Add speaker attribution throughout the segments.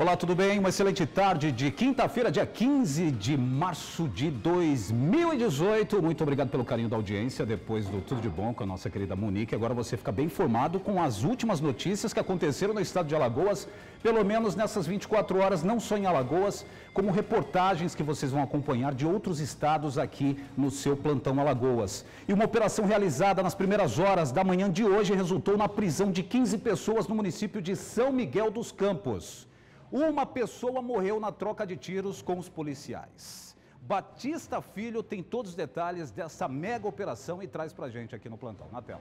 Speaker 1: Olá, tudo bem? Uma excelente tarde de quinta-feira, dia 15 de março de 2018. Muito obrigado pelo carinho da audiência. Depois do Tudo de Bom com a nossa querida Monique, agora você fica bem informado com as últimas notícias que aconteceram no estado de Alagoas, pelo menos nessas 24 horas, não só em Alagoas, como reportagens que vocês vão acompanhar de outros estados aqui no seu plantão Alagoas. E uma operação realizada nas primeiras horas da manhã de hoje resultou na prisão de 15 pessoas no município de São Miguel dos Campos. Uma pessoa morreu na troca de tiros com os policiais. Batista Filho tem todos os detalhes dessa mega operação e traz pra gente aqui no plantão. Na tela.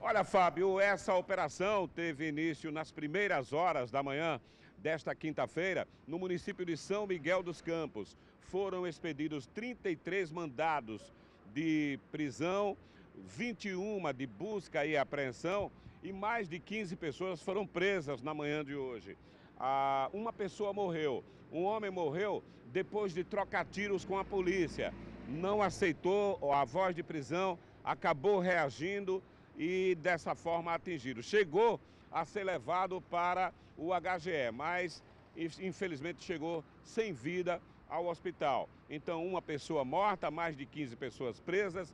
Speaker 2: Olha, Fábio, essa operação teve início nas primeiras horas da manhã desta quinta-feira no município de São Miguel dos Campos. Foram expedidos 33 mandados de prisão, 21 de busca e apreensão e mais de 15 pessoas foram presas na manhã de hoje. Ah, uma pessoa morreu, um homem morreu depois de trocar tiros com a polícia. Não aceitou a voz de prisão, acabou reagindo e dessa forma atingido. Chegou a ser levado para o HGE, mas infelizmente chegou sem vida ao hospital. Então, uma pessoa morta, mais de 15 pessoas presas.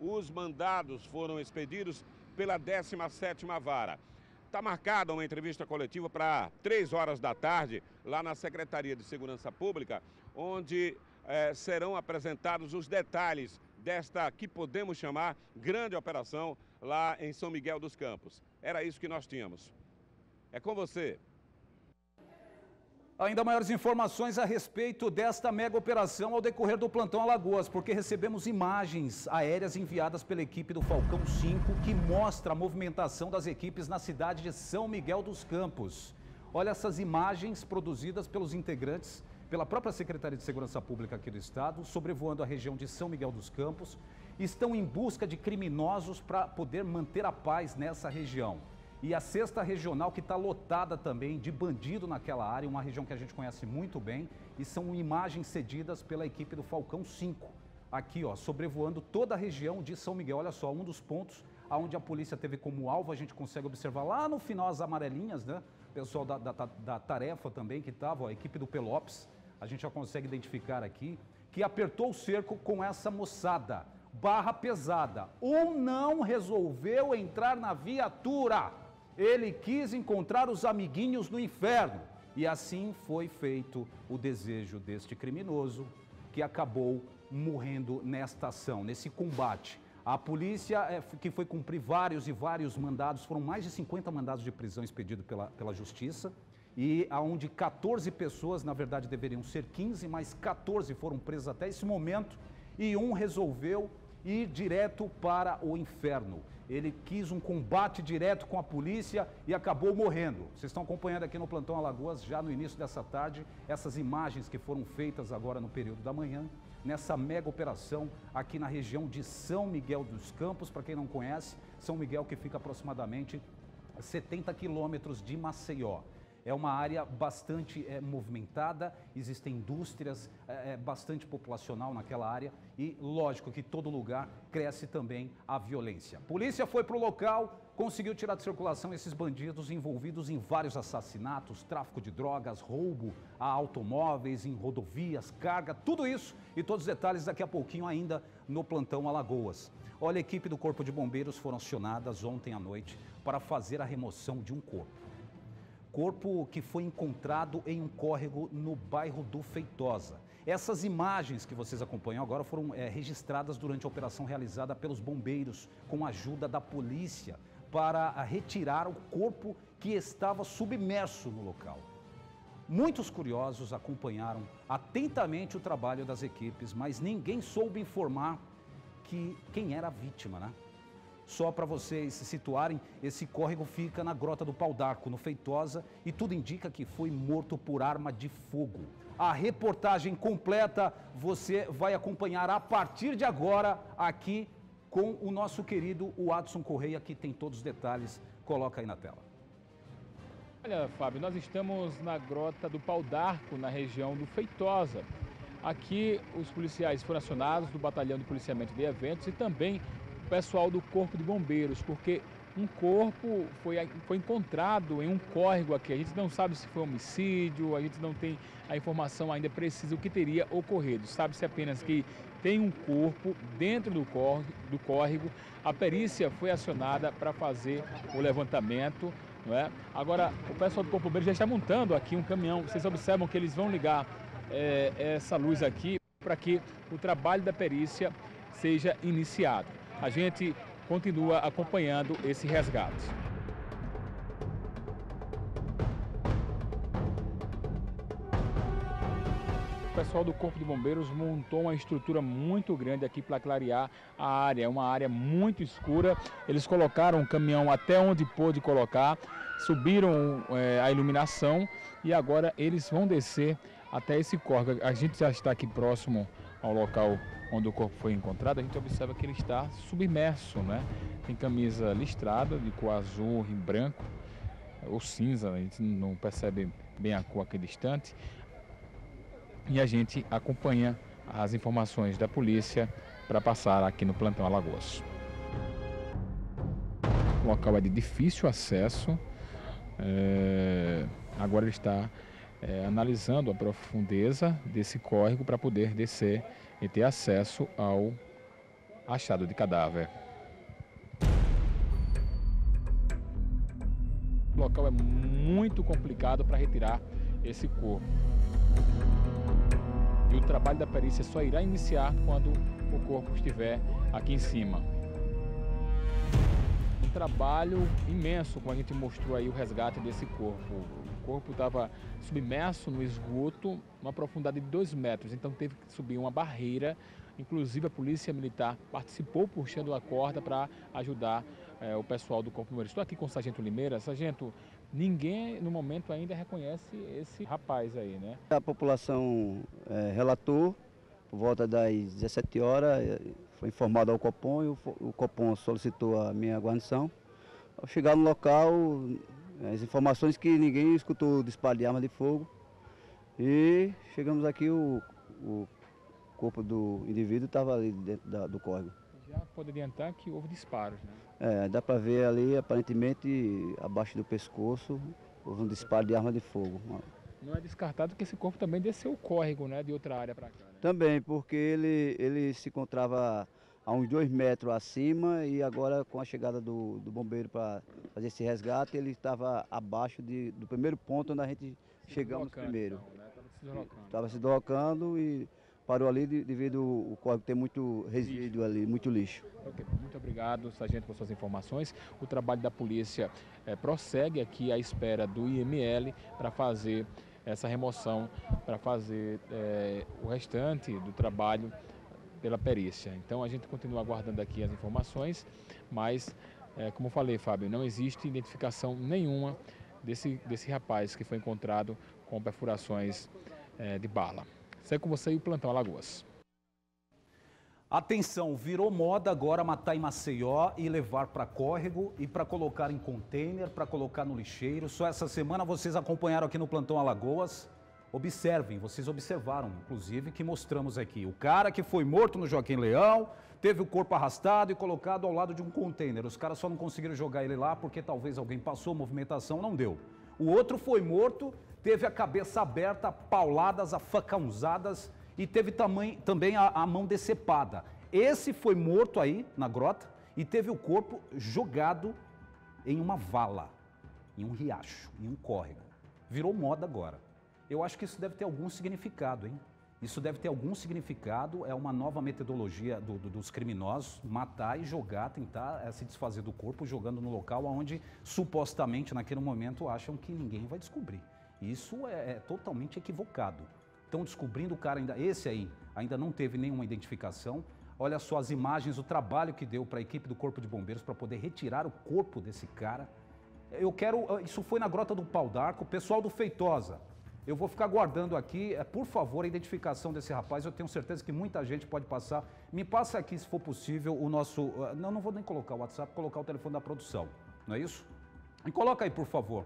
Speaker 2: Os mandados foram expedidos pela 17ª Vara. Está marcada uma entrevista coletiva para 3 horas da tarde, lá na Secretaria de Segurança Pública, onde eh, serão apresentados os detalhes desta que podemos chamar grande operação lá em São Miguel dos Campos. Era isso que nós tínhamos. É com você.
Speaker 1: Ainda maiores informações a respeito desta mega operação ao decorrer do plantão Alagoas, porque recebemos imagens aéreas enviadas pela equipe do Falcão 5 que mostra a movimentação das equipes na cidade de São Miguel dos Campos. Olha essas imagens produzidas pelos integrantes, pela própria Secretaria de Segurança Pública aqui do Estado, sobrevoando a região de São Miguel dos Campos, estão em busca de criminosos para poder manter a paz nessa região. E a sexta regional que está lotada também de bandido naquela área, uma região que a gente conhece muito bem, e são imagens cedidas pela equipe do Falcão 5. Aqui, ó, sobrevoando toda a região de São Miguel. Olha só, um dos pontos onde a polícia teve como alvo, a gente consegue observar lá no final as amarelinhas, né? Pessoal da, da, da tarefa também que estava, a equipe do Pelopes, a gente já consegue identificar aqui, que apertou o cerco com essa moçada. Barra pesada. Um não resolveu entrar na viatura ele quis encontrar os amiguinhos no inferno. E assim foi feito o desejo deste criminoso que acabou morrendo nesta ação, nesse combate. A polícia, é, que foi cumprir vários e vários mandados, foram mais de 50 mandados de prisão expedidos pela, pela Justiça, e aonde 14 pessoas, na verdade deveriam ser 15, mas 14 foram presas até esse momento, e um resolveu ir direto para o inferno. Ele quis um combate direto com a polícia e acabou morrendo. Vocês estão acompanhando aqui no Plantão Alagoas, já no início dessa tarde, essas imagens que foram feitas agora no período da manhã, nessa mega operação aqui na região de São Miguel dos Campos. Para quem não conhece, São Miguel que fica aproximadamente 70 quilômetros de Maceió. É uma área bastante é, movimentada, existem indústrias, é, bastante populacional naquela área e, lógico, que todo lugar cresce também a violência. Polícia foi para o local, conseguiu tirar de circulação esses bandidos envolvidos em vários assassinatos, tráfico de drogas, roubo a automóveis, em rodovias, carga, tudo isso e todos os detalhes daqui a pouquinho ainda no plantão Alagoas. Olha, a equipe do Corpo de Bombeiros foram acionadas ontem à noite para fazer a remoção de um corpo. Corpo que foi encontrado em um córrego no bairro do Feitosa. Essas imagens que vocês acompanham agora foram é, registradas durante a operação realizada pelos bombeiros com a ajuda da polícia para retirar o corpo que estava submerso no local. Muitos curiosos acompanharam atentamente o trabalho das equipes, mas ninguém soube informar que quem era a vítima, né? Só para vocês se situarem, esse córrego fica na Grota do Pau d'Arco, no Feitosa, e tudo indica que foi morto por arma de fogo. A reportagem completa você vai acompanhar a partir de agora aqui com o nosso querido Watson Correia, que tem todos os detalhes. Coloca aí na tela.
Speaker 3: Olha, Fábio, nós estamos na Grota do Pau d'Arco, na região do Feitosa. Aqui os policiais foram acionados do Batalhão de Policiamento de Eventos e também pessoal do Corpo de Bombeiros, porque um corpo foi, foi encontrado em um córrego aqui. A gente não sabe se foi homicídio, a gente não tem a informação ainda precisa o que teria ocorrido. Sabe-se apenas que tem um corpo dentro do córrego, do córrego. A perícia foi acionada para fazer o levantamento. Não é? Agora, o pessoal do Corpo Bombeiro já está montando aqui um caminhão. Vocês observam que eles vão ligar é, essa luz aqui para que o trabalho da perícia seja iniciado. A gente continua acompanhando esse resgate. O pessoal do Corpo de Bombeiros montou uma estrutura muito grande aqui para clarear a área, é uma área muito escura. Eles colocaram o caminhão até onde pôde colocar, subiram é, a iluminação e agora eles vão descer até esse córrego. A gente já está aqui próximo ao local onde o corpo foi encontrado, a gente observa que ele está submerso, né? Tem camisa listrada de cor azul e branco, ou cinza, a gente não percebe bem a cor aqui distante. E a gente acompanha as informações da polícia para passar aqui no plantão Alagoas. O local é de difícil acesso. É... Agora ele está é, analisando a profundeza desse córrego para poder descer e ter acesso ao achado de cadáver. O local é muito complicado para retirar esse corpo. E o trabalho da perícia só irá iniciar quando o corpo estiver aqui em cima. Um trabalho imenso, como a gente mostrou aí o resgate desse corpo. Corpo estava submerso no esgoto, uma profundidade de dois metros, então teve que subir uma barreira. Inclusive a polícia militar participou puxando a corda para ajudar é, o pessoal do Corpo Número. Estou aqui com o Sargento Limeira. Sargento, ninguém no momento ainda reconhece esse rapaz aí, né?
Speaker 4: A população é, relatou por volta das 17 horas, é, foi informado ao Copom e o, o Copom solicitou a minha guarnição. Ao chegar no local, as informações que ninguém escutou disparo de arma de fogo. E chegamos aqui, o, o corpo do indivíduo estava ali dentro da, do córrego.
Speaker 3: Já pode adiantar que houve disparos, né?
Speaker 4: É, dá para ver ali, aparentemente, abaixo do pescoço, houve um disparo de arma de fogo.
Speaker 3: Não é descartado que esse corpo também desceu o córrego, né, de outra área para cá. Né?
Speaker 4: Também, porque ele, ele se encontrava a uns dois metros acima e agora com a chegada do, do bombeiro para fazer esse resgate, ele estava abaixo de, do primeiro ponto onde a gente se chegamos primeiro. Estava então, né? se deslocando e parou ali devido o córrego ter muito resíduo ali, muito lixo.
Speaker 3: Okay. Muito obrigado, sargento, por suas informações. O trabalho da polícia é, prossegue aqui à espera do IML para fazer essa remoção, para fazer é, o restante do trabalho pela perícia. Então a gente continua aguardando aqui as informações, mas é, como falei, Fábio, não existe identificação nenhuma desse, desse rapaz que foi encontrado com perfurações é, de bala. Segue com você e o Plantão Alagoas.
Speaker 1: Atenção, virou moda agora matar em Maceió e levar para córrego e para colocar em container, para colocar no lixeiro. Só essa semana vocês acompanharam aqui no Plantão Alagoas Observem, vocês observaram, inclusive, que mostramos aqui. O cara que foi morto no Joaquim Leão, teve o corpo arrastado e colocado ao lado de um container. Os caras só não conseguiram jogar ele lá porque talvez alguém passou, movimentação não deu. O outro foi morto, teve a cabeça aberta, pauladas, afacãozadas e teve tamanho, também a, a mão decepada. Esse foi morto aí na grota e teve o corpo jogado em uma vala, em um riacho, em um córrego. Virou moda agora. Eu acho que isso deve ter algum significado, hein? Isso deve ter algum significado, é uma nova metodologia do, do, dos criminosos, matar e jogar, tentar é, se desfazer do corpo, jogando no local onde supostamente naquele momento acham que ninguém vai descobrir. Isso é, é totalmente equivocado. Estão descobrindo o cara ainda, esse aí ainda não teve nenhuma identificação. Olha só as imagens, o trabalho que deu para a equipe do Corpo de Bombeiros para poder retirar o corpo desse cara. Eu quero, isso foi na Grota do Pau d'Arco, o pessoal do Feitosa, eu vou ficar guardando aqui, é, por favor, a identificação desse rapaz. Eu tenho certeza que muita gente pode passar. Me passa aqui, se for possível, o nosso. Uh, não, não vou nem colocar o WhatsApp, colocar o telefone da produção. Não é isso? E coloca aí, por favor.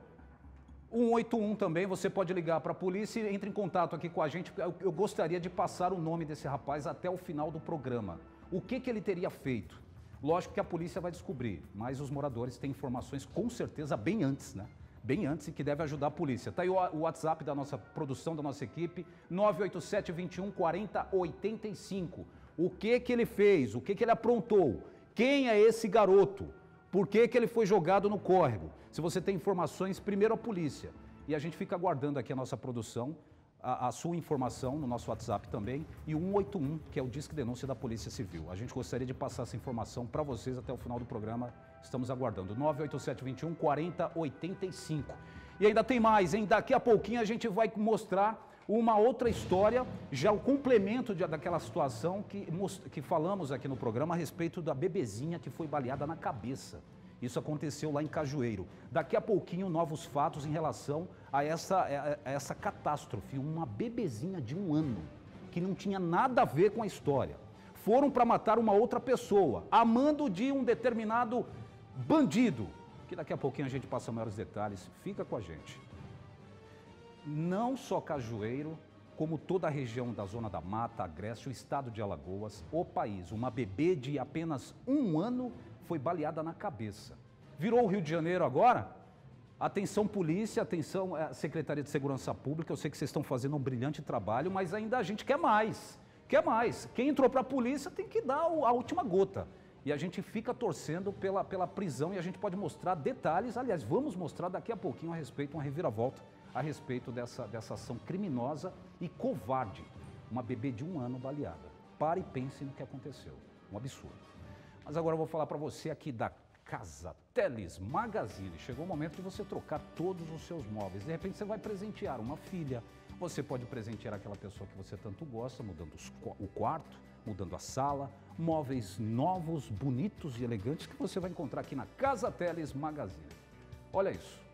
Speaker 1: 181 também, você pode ligar para a polícia e entre em contato aqui com a gente. Eu, eu gostaria de passar o nome desse rapaz até o final do programa. O que, que ele teria feito? Lógico que a polícia vai descobrir, mas os moradores têm informações com certeza bem antes, né? Bem antes e que deve ajudar a polícia. Tá aí o WhatsApp da nossa produção, da nossa equipe, 987 21 40 85. O que que ele fez? O que que ele aprontou? Quem é esse garoto? Por que que ele foi jogado no córrego? Se você tem informações, primeiro a polícia. E a gente fica aguardando aqui a nossa produção a, a, sua informação no nosso WhatsApp também e o 181, que é o Disque Denúncia da Polícia Civil. A gente gostaria de passar essa informação para vocês até o final do programa. Estamos aguardando. 987 21 4085. E ainda tem mais, hein? Daqui a pouquinho a gente vai mostrar uma outra história, já o complemento de, daquela situação que, que falamos aqui no programa a respeito da bebezinha que foi baleada na cabeça. Isso aconteceu lá em Cajueiro. Daqui a pouquinho, novos fatos em relação a essa, a essa catástrofe. Uma bebezinha de um ano, que não tinha nada a ver com a história. Foram para matar uma outra pessoa, amando de um determinado bandido. Que daqui a pouquinho a gente passa maiores detalhes. Fica com a gente. Não só Cajueiro, como toda a região da Zona da Mata, Agreste, o estado de Alagoas, o país. Uma bebê de apenas um ano foi baleada na cabeça. Virou o Rio de Janeiro agora? Atenção polícia, atenção é, Secretaria de Segurança Pública, eu sei que vocês estão fazendo um brilhante trabalho, mas ainda a gente quer mais, quer mais. Quem entrou para a polícia tem que dar a última gota. E a gente fica torcendo pela, pela prisão e a gente pode mostrar detalhes, aliás, vamos mostrar daqui a pouquinho a respeito, uma reviravolta a respeito dessa, dessa ação criminosa e covarde. Uma bebê de um ano baleada. Pare e pense no que aconteceu. Um absurdo. Mas agora eu vou falar para você aqui da Casa Teles Magazine. Chegou o momento de você trocar todos os seus móveis. De repente você vai presentear uma filha. Você pode presentear aquela pessoa que você tanto gosta, mudando os, o quarto, mudando a sala, móveis novos, bonitos e elegantes que você vai encontrar aqui na Casa Teles Magazine. Olha isso.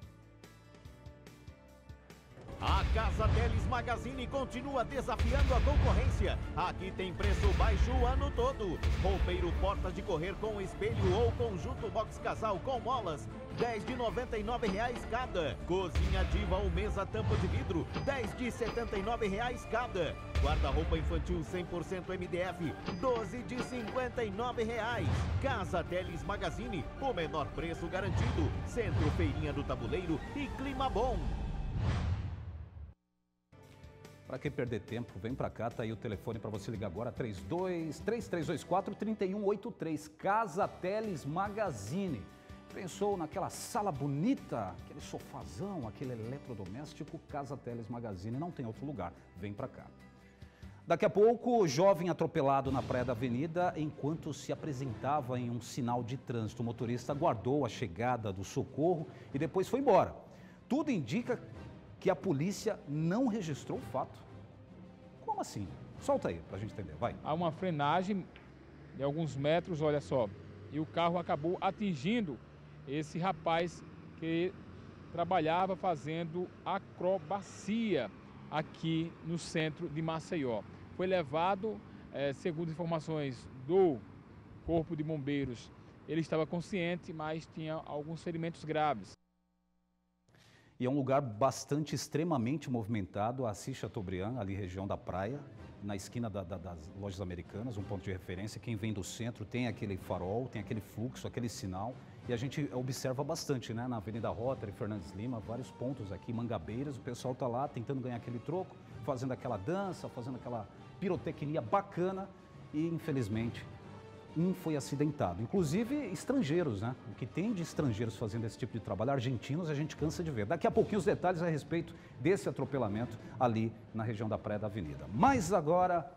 Speaker 5: A Casa Teles Magazine continua desafiando a concorrência. Aqui tem preço baixo o ano todo. Roupeiro portas de correr com espelho ou conjunto box casal com molas, 10 de 99 reais cada. Cozinha diva ou mesa tampa de vidro, 10 de 79 reais cada. Guarda-roupa infantil 100% MDF, 12 de 59 reais. Casa Teles Magazine, o menor preço garantido. Centro Feirinha do Tabuleiro e Clima Bom.
Speaker 1: Para quem perder tempo, vem para cá, tá aí o telefone para você ligar agora, 32 3324 3183, Casa Teles Magazine. Pensou naquela sala bonita, aquele sofazão, aquele eletrodoméstico, Casa Teles Magazine, não tem outro lugar, vem para cá. Daqui a pouco, jovem atropelado na praia da avenida enquanto se apresentava em um sinal de trânsito. O motorista aguardou a chegada do socorro e depois foi embora. Tudo indica que a polícia não registrou o fato. Como assim? Solta aí para a gente entender, vai.
Speaker 3: Há uma frenagem de alguns metros, olha só, e o carro acabou atingindo esse rapaz que trabalhava fazendo acrobacia aqui no centro de Maceió. Foi levado, é, segundo informações do Corpo de Bombeiros, ele estava consciente, mas tinha alguns ferimentos graves
Speaker 1: e é um lugar bastante, extremamente movimentado, Assis Chateaubriand, ali região da praia, na esquina da, da, das lojas americanas, um ponto de referência. Quem vem do centro tem aquele farol, tem aquele fluxo, aquele sinal. E a gente observa bastante, né? Na Avenida Rotary, Fernandes Lima, vários pontos aqui, Mangabeiras, o pessoal está lá tentando ganhar aquele troco, fazendo aquela dança, fazendo aquela pirotecnia bacana e, infelizmente, um foi acidentado. Inclusive estrangeiros, né? O que tem de estrangeiros fazendo esse tipo de trabalho, argentinos, a gente cansa de ver. Daqui a pouquinho os detalhes a respeito desse atropelamento ali na região da Praia da Avenida. Mas agora,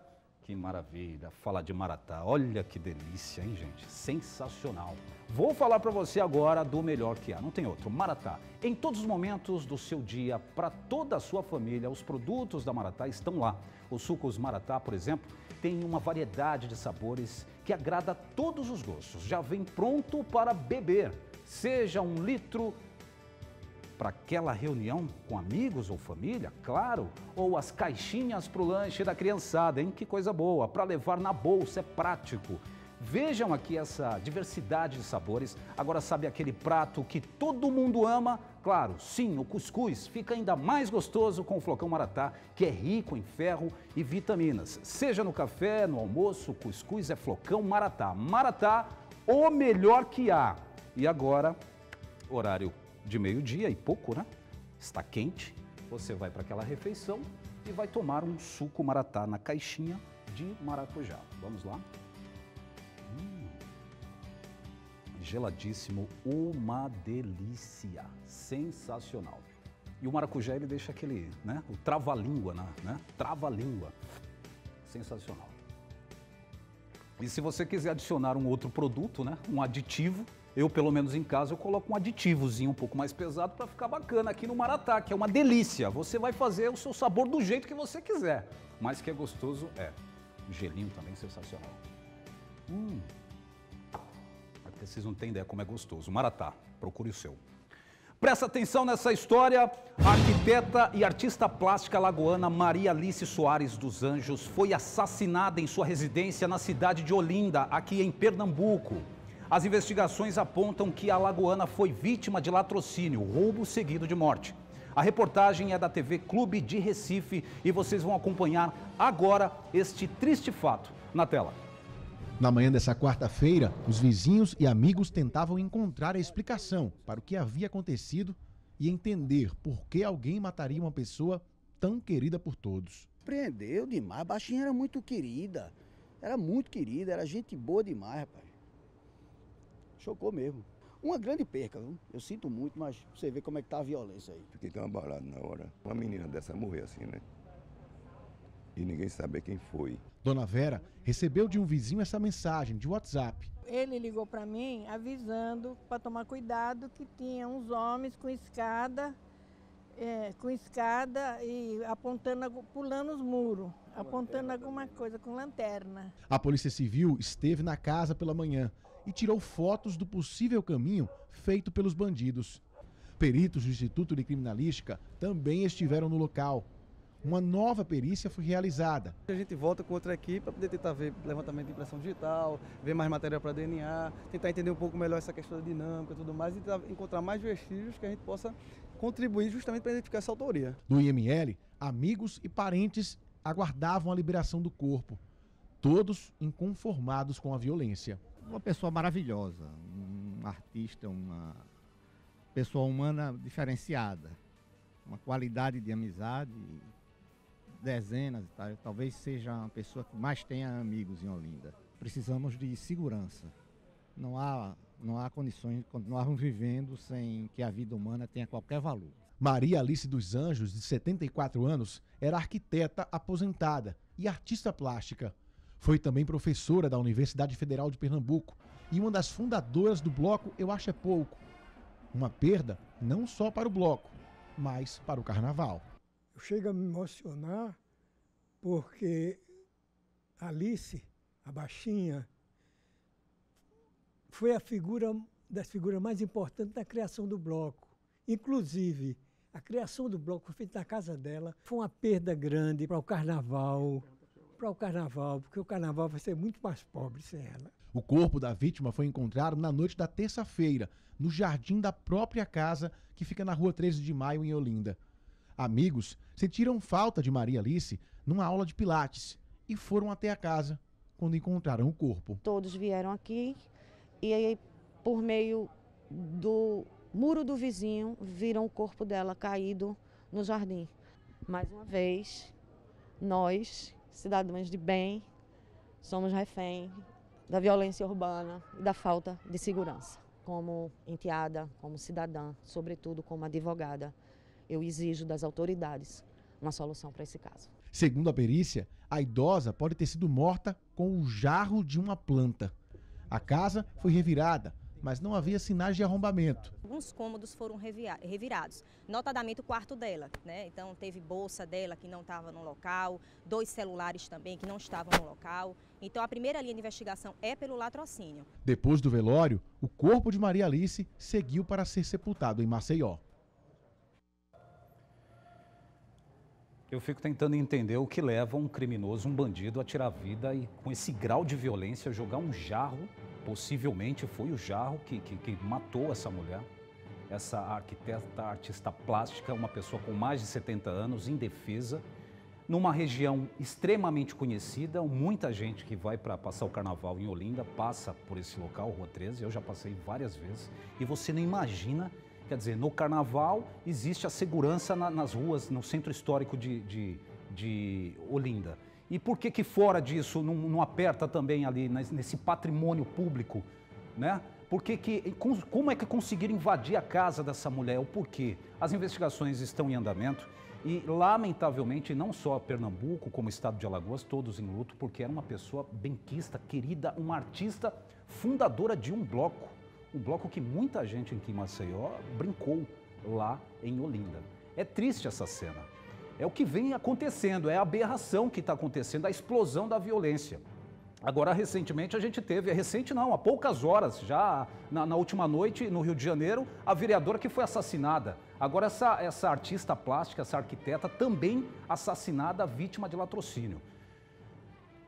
Speaker 1: que maravilha, falar de Maratá. Olha que delícia, hein, gente? Sensacional. Vou falar para você agora do melhor que há, não tem outro. Maratá. Em todos os momentos do seu dia, para toda a sua família, os produtos da Maratá estão lá. Os sucos Maratá, por exemplo, tem uma variedade de sabores que agrada todos os gostos. Já vem pronto para beber, seja um litro para aquela reunião com amigos ou família, claro, ou as caixinhas para o lanche da criançada, hein? Que coisa boa, para levar na bolsa, é prático. Vejam aqui essa diversidade de sabores. Agora, sabe aquele prato que todo mundo ama? Claro, sim, o cuscuz fica ainda mais gostoso com o flocão maratá, que é rico em ferro e vitaminas. Seja no café, no almoço, o cuscuz é flocão maratá. Maratá, o melhor que há. E agora, horário de meio-dia e pouco, né? Está quente. Você vai para aquela refeição e vai tomar um suco maratá na caixinha de maracujá. Vamos lá? Geladíssimo, uma delícia, sensacional. E o maracujá ele deixa aquele, né? O trava-língua, né? Trava-língua. Sensacional. E se você quiser adicionar um outro produto, né? Um aditivo, eu pelo menos em casa eu coloco um aditivozinho um pouco mais pesado para ficar bacana aqui no maratá, que é uma delícia. Você vai fazer o seu sabor do jeito que você quiser, mas que é gostoso é. Gelinho também sensacional. Hum. Vocês não têm ideia como é gostoso. Maratá, procure o seu. Presta atenção nessa história. A arquiteta e artista plástica lagoana Maria Alice Soares dos Anjos foi assassinada em sua residência na cidade de Olinda, aqui em Pernambuco. As investigações apontam que a lagoana foi vítima de latrocínio, roubo seguido de morte. A reportagem é da TV Clube de Recife e vocês vão acompanhar agora este triste fato na tela.
Speaker 6: Na manhã dessa quarta-feira, os vizinhos e amigos tentavam encontrar a explicação para o que havia acontecido e entender por que alguém mataria uma pessoa tão querida por todos.
Speaker 7: Prendeu demais, a baixinha era muito querida. Era muito querida, era gente boa demais, rapaz. Chocou mesmo. Uma grande perca, viu? Eu sinto muito, mas você vê como é que tá a violência aí.
Speaker 8: Fiquei tão abalado na hora. Uma menina dessa morrer assim, né? E ninguém sabe quem foi.
Speaker 6: Dona Vera recebeu de um vizinho essa mensagem de WhatsApp.
Speaker 9: Ele ligou para mim avisando para tomar cuidado que tinha uns homens com escada, é, com escada e apontando, pulando os muros, apontando alguma coisa com lanterna.
Speaker 6: A Polícia Civil esteve na casa pela manhã e tirou fotos do possível caminho feito pelos bandidos. Peritos do Instituto de Criminalística também estiveram no local uma nova perícia foi realizada.
Speaker 10: A gente volta com outra equipe para poder tentar ver levantamento de impressão digital, ver mais material para DNA, tentar entender um pouco melhor essa questão da dinâmica e tudo mais, e tentar encontrar mais vestígios que a gente possa contribuir justamente para identificar essa autoria.
Speaker 6: No IML, amigos e parentes aguardavam a liberação do corpo, todos inconformados com a violência.
Speaker 11: Uma pessoa maravilhosa, um artista, uma pessoa humana diferenciada, uma qualidade de amizade dezenas, tá? talvez seja a pessoa que mais tenha amigos em Olinda. Precisamos de segurança. Não há, não há condições de continuarmos vivendo sem que a vida humana tenha qualquer valor.
Speaker 6: Maria Alice dos Anjos, de 74 anos, era arquiteta aposentada e artista plástica. Foi também professora da Universidade Federal de Pernambuco e uma das fundadoras do bloco Eu Acho É Pouco. Uma perda não só para o bloco, mas para o carnaval
Speaker 12: eu chego a me emocionar porque Alice, a baixinha, foi a figura das figuras mais importantes da criação do bloco. Inclusive, a criação do bloco foi feita na casa dela. Foi uma perda grande para o carnaval, para o carnaval, porque o carnaval vai ser muito mais pobre sem ela.
Speaker 6: O corpo da vítima foi encontrado na noite da terça-feira, no jardim da própria casa, que fica na rua 13 de maio, em Olinda. Amigos sentiram falta de Maria Alice numa aula de Pilates e foram até a casa quando encontraram o corpo.
Speaker 13: Todos vieram aqui e aí, por meio do muro do vizinho, viram o corpo dela caído no jardim. Mais uma vez, nós, cidadãos de bem, somos refém da violência urbana e da falta de segurança. Como enteada, como cidadã, sobretudo como advogada, eu exijo das autoridades uma solução para esse caso.
Speaker 6: Segundo a perícia, a idosa pode ter sido morta com o jarro de uma planta. A casa foi revirada, mas não havia sinais de arrombamento.
Speaker 14: Alguns cômodos foram revirados, notadamente o quarto dela, né? Então teve bolsa dela que não estava no local, dois celulares também que não estavam no local. Então a primeira linha de investigação é pelo latrocínio.
Speaker 6: Depois do velório, o corpo de Maria Alice seguiu para ser sepultado em Maceió.
Speaker 1: Eu fico tentando entender o que leva um criminoso, um bandido, a tirar a vida e, com esse grau de violência, jogar um jarro. Possivelmente foi o jarro que, que, que matou essa mulher. Essa arquiteta, artista plástica, uma pessoa com mais de 70 anos, indefesa. numa região extremamente conhecida, muita gente que vai para passar o carnaval em Olinda passa por esse local, Rua 13, eu já passei várias vezes, e você não imagina, quer dizer, no carnaval existe a segurança na, nas ruas, no centro histórico de, de, de Olinda. E por que que fora disso não, não aperta também ali nesse patrimônio público, né? Porque que, como é que conseguiram invadir a casa dessa mulher? O porquê? As investigações estão em andamento e, lamentavelmente, não só Pernambuco, como o estado de Alagoas, todos em luto, porque era uma pessoa benquista, querida, uma artista fundadora de um bloco. Um bloco que muita gente em Maceió brincou lá em Olinda. É triste essa cena. É o que vem acontecendo, é a aberração que está acontecendo, a explosão da violência. Agora, recentemente, a gente teve, é recente não, há poucas horas, já na, na, última noite, no Rio de Janeiro, a vereadora que foi assassinada. Agora, essa, essa artista plástica, essa arquiteta, também assassinada, vítima de latrocínio.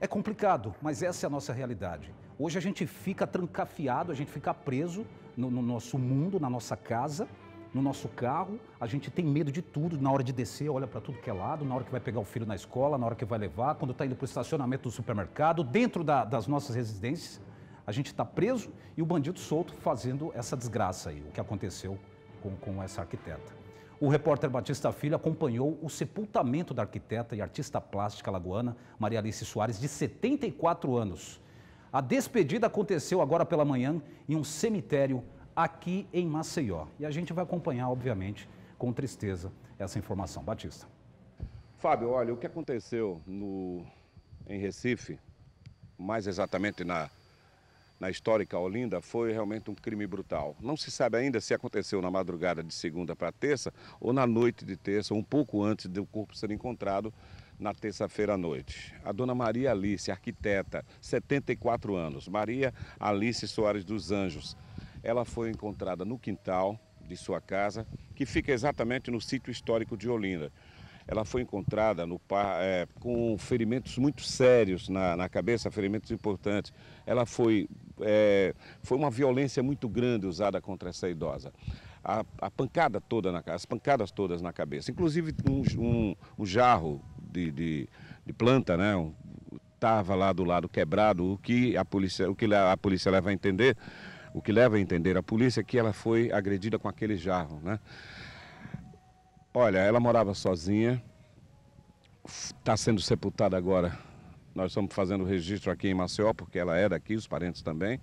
Speaker 1: É complicado, mas essa é a nossa realidade. Hoje a gente fica trancafiado, a gente fica preso no, no nosso mundo, na nossa casa, no nosso carro, a gente tem medo de tudo, na hora de descer, olha para tudo que é lado, na hora que vai pegar o filho na escola, na hora que vai levar, quando está indo para o estacionamento do supermercado, dentro da, das nossas residências, a gente está preso e o bandido solto fazendo essa desgraça aí, o que aconteceu com, com essa arquiteta. O repórter Batista Filho acompanhou o sepultamento da arquiteta e artista plástica lagoana Maria Alice Soares, de 74 anos. A despedida aconteceu agora pela manhã em um cemitério aqui em Maceió. E a gente vai acompanhar, obviamente, com tristeza essa informação. Batista.
Speaker 2: Fábio, olha, o que aconteceu no, em Recife, mais exatamente na, na histórica Olinda, foi realmente um crime brutal. Não se sabe ainda se aconteceu na madrugada de segunda para terça ou na noite de terça, um pouco antes do corpo ser encontrado na terça-feira à noite. A dona Maria Alice, arquiteta, 74 anos. Maria Alice Soares dos Anjos ela foi encontrada no quintal de sua casa, que fica exatamente no sítio histórico de Olinda. Ela foi encontrada no, é, com ferimentos muito sérios na, na, cabeça, ferimentos importantes. Ela foi, é, foi uma violência muito grande usada contra essa idosa. A, a pancada toda na, as pancadas todas na cabeça, inclusive um, um, um jarro de, de, de, planta, né? Estava lá do lado quebrado, o que a polícia, o que a polícia leva a entender o que leva a entender a polícia é que ela foi agredida com aquele jarro, né? Olha, ela morava sozinha, está sendo sepultada agora. Nós estamos fazendo registro aqui em Maceió, porque ela é daqui, os parentes também.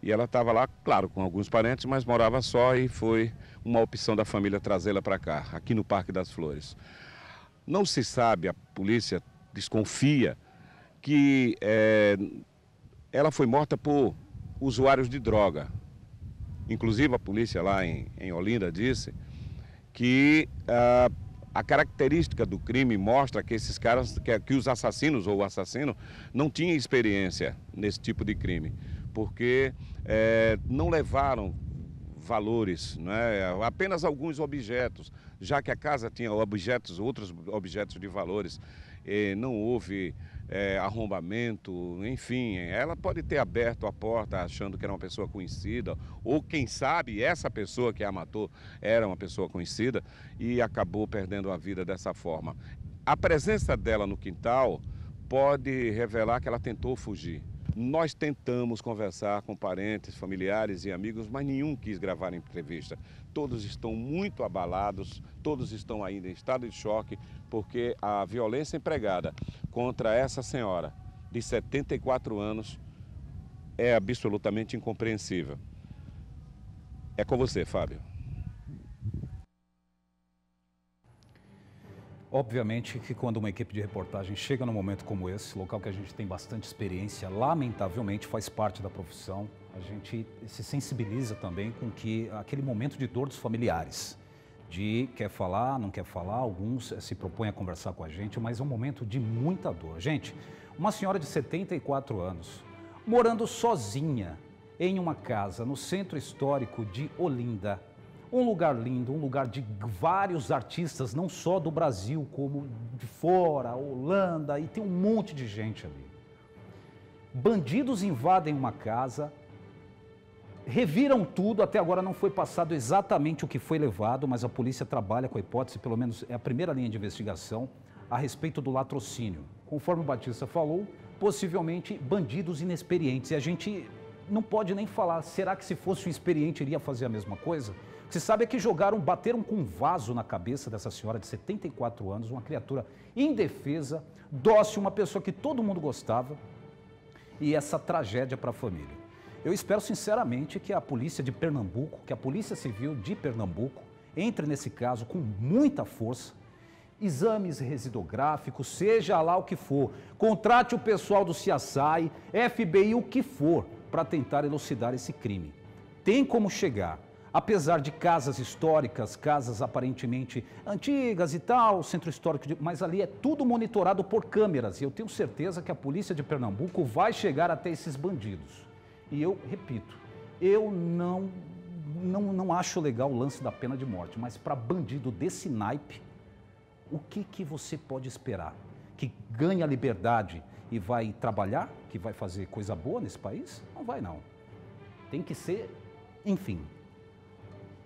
Speaker 2: E ela estava lá, claro, com alguns parentes, mas morava só e foi uma opção da família trazê-la para cá, aqui no Parque das Flores. Não se sabe, a polícia desconfia que é, ela foi morta por usuários de droga. Inclusive a polícia lá em, em Olinda disse que uh, a característica do crime mostra que esses caras, que, que os assassinos ou o assassino não tinham experiência nesse tipo de crime, porque é, não levaram valores, né? apenas alguns objetos, já que a casa tinha objetos, outros objetos de valores, não houve é, arrombamento, enfim, ela pode ter aberto a porta achando que era uma pessoa conhecida, ou quem sabe essa pessoa que a matou era uma pessoa conhecida e acabou perdendo a vida dessa forma. A presença dela no quintal pode revelar que ela tentou fugir. Nós tentamos conversar com parentes, familiares e amigos, mas nenhum quis gravar entrevista. Todos estão muito abalados, todos estão ainda em estado de choque, porque a violência empregada contra essa senhora de 74 anos é absolutamente incompreensível. É com você, Fábio.
Speaker 1: Obviamente que quando uma equipe de reportagem chega num momento como esse, local que a gente tem bastante experiência, lamentavelmente faz parte da profissão, a gente se sensibiliza também com que aquele momento de dor dos familiares, de quer falar, não quer falar, alguns se propõem a conversar com a gente, mas é um momento de muita dor. Gente, uma senhora de 74 anos, morando sozinha em uma casa no centro histórico de Olinda, um lugar lindo, um lugar de vários artistas, não só do Brasil, como de fora, Holanda, e tem um monte de gente ali. Bandidos invadem uma casa, reviram tudo, até agora não foi passado exatamente o que foi levado, mas a polícia trabalha com a hipótese, pelo menos é a primeira linha de investigação. a respeito do latrocínio. Conforme o Batista falou, possivelmente bandidos inexperientes. E a gente não pode nem falar, será que se fosse um experiente iria fazer a mesma coisa? Você sabe é que jogaram, bateram com um vaso na cabeça dessa senhora de 74 anos, uma criatura indefesa, dócil, uma pessoa que todo mundo gostava, e essa tragédia para a família. Eu espero sinceramente que a polícia de Pernambuco, que a Polícia Civil de Pernambuco, entre nesse caso com muita força, exames residográficos, seja lá o que for, contrate o pessoal do CSI, FBI, o que for, para tentar elucidar esse crime. Tem como chegar apesar de casas históricas, casas aparentemente antigas e tal, centro histórico, de, mas ali é tudo monitorado por câmeras. E eu tenho certeza que a polícia de Pernambuco vai chegar até esses bandidos. E eu repito, eu não, não, não acho legal o lance da pena de morte, mas para bandido desse naipe, o que, que você pode esperar? Que ganha a liberdade e vai trabalhar? Que vai fazer coisa boa nesse país? Não vai, não. Tem que ser, enfim,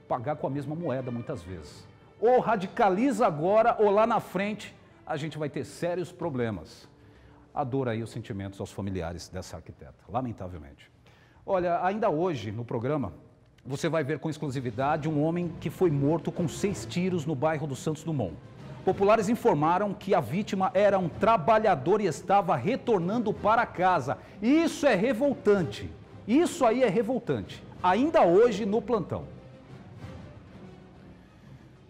Speaker 1: pagar com a mesma moeda muitas vezes. Ou radicaliza agora, ou lá na frente a gente vai ter sérios problemas. A aí, os sentimentos aos familiares dessa arquiteta, lamentavelmente. Olha, ainda hoje no programa, você vai ver com exclusividade um homem que foi morto com seis tiros no bairro do Santos Dumont. Populares informaram que a vítima era um trabalhador e estava retornando para casa. Isso é revoltante. Isso aí é revoltante. Ainda hoje no plantão.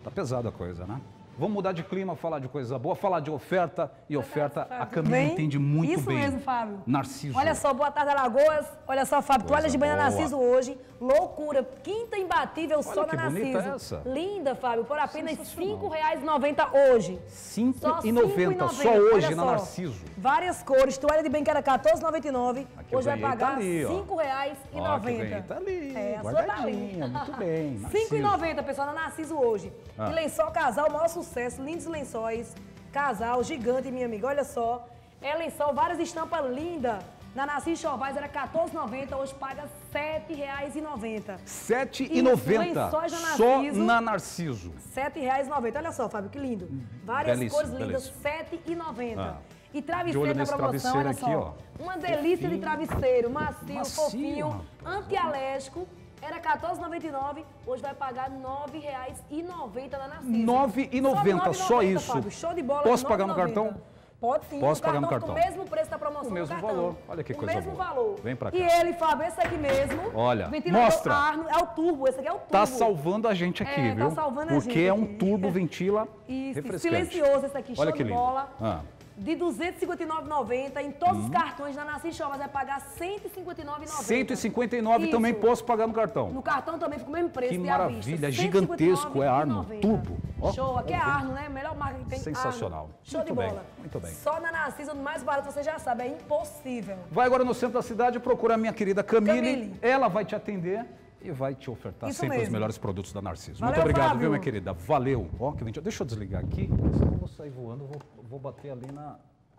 Speaker 1: Tá pesada a coisa, né? Vamos mudar de clima, falar de coisa boa, falar de oferta e oferta. A Camila bem, entende muito
Speaker 15: isso
Speaker 1: bem.
Speaker 15: Isso mesmo, Fábio.
Speaker 1: Narciso.
Speaker 15: Olha só, boa tarde, Alagoas. Olha só, Fábio, coisa toalhas de banho Narciso hoje. Loucura. Quinta imbatível Olha só na Narciso.
Speaker 1: Essa.
Speaker 15: Linda, Fábio, por apenas R$ 5,90 hoje. R$
Speaker 1: 5,90 só hoje na Narciso.
Speaker 15: Várias cores. Toalha de banho que era R$ 14,99. Hoje vai pagar
Speaker 1: tá R$
Speaker 15: 5,90.
Speaker 1: Tá ali, é, a sua tá ali. Muito bem.
Speaker 15: R$ 5,90, pessoal, na Narciso hoje. Ah. E lençol casal, maior sucesso sucesso, lindos lençóis, casal, gigante, minha amiga, olha só. É lençol, várias estampas lindas. Na Narciso Chovais era R$14,90, hoje paga R$7,90.
Speaker 1: R$7,90 só na Narciso.
Speaker 15: R$7,90. Olha só, Fábio, que lindo. Várias belíssimo, cores lindas, R$7,90. Ah. E travesseiro na promoção, olha só. Aqui, ó. Uma delícia fofinho. de travesseiro, macio, macio fofinho, antialérgico era R$14,99, hoje vai pagar R$ 9,90 na Narcisa. R$
Speaker 1: 9,90, só isso.
Speaker 15: Fábio. Show de bola,
Speaker 1: Posso pagar no cartão?
Speaker 15: Pode sim.
Speaker 1: Posso pagar no cartão?
Speaker 15: Com o mesmo preço da promoção
Speaker 1: O mesmo valor. Olha que
Speaker 15: o
Speaker 1: coisa
Speaker 15: mesmo
Speaker 1: boa.
Speaker 15: valor.
Speaker 1: Vem pra cá.
Speaker 15: E ele, Fábio, esse aqui mesmo.
Speaker 1: Olha, mostra.
Speaker 15: Arno, é o turbo, esse aqui é o turbo.
Speaker 1: Tá salvando a gente aqui,
Speaker 15: é,
Speaker 1: viu?
Speaker 15: Tá salvando
Speaker 1: Porque
Speaker 15: a gente
Speaker 1: é um turbo ventila
Speaker 15: Isso,
Speaker 1: refrescante.
Speaker 15: silencioso esse aqui,
Speaker 1: Olha
Speaker 15: show
Speaker 1: que
Speaker 15: de
Speaker 1: lindo.
Speaker 15: bola.
Speaker 1: Ah
Speaker 15: de R$ 259,90 em todos hum. os cartões da Nasci Show, mas vai pagar R$ 159,90.
Speaker 1: 159 também posso pagar no cartão.
Speaker 15: No cartão também fica o mesmo preço.
Speaker 1: Que maravilha, é gigantesco, é Arno, turbo.
Speaker 15: Oh, Show, aqui é Arno, né? Melhor marca que tem.
Speaker 1: Sensacional.
Speaker 15: Arno. Show
Speaker 1: muito
Speaker 15: de
Speaker 1: bem,
Speaker 15: bola.
Speaker 1: Muito bem.
Speaker 15: Só na Narcisa, no mais barato, você já sabe, é impossível.
Speaker 1: Vai agora no centro da cidade procurar a minha querida Camille. Camille. Ela vai te atender e vai te ofertar
Speaker 15: Isso
Speaker 1: sempre
Speaker 15: mesmo.
Speaker 1: os melhores produtos da Narciso.
Speaker 15: Valeu,
Speaker 1: Muito obrigado,
Speaker 15: Fábio.
Speaker 1: viu, minha querida? Valeu. Ó, que Deixa eu desligar aqui, senão eu vou sair voando, vou, vou bater ali na.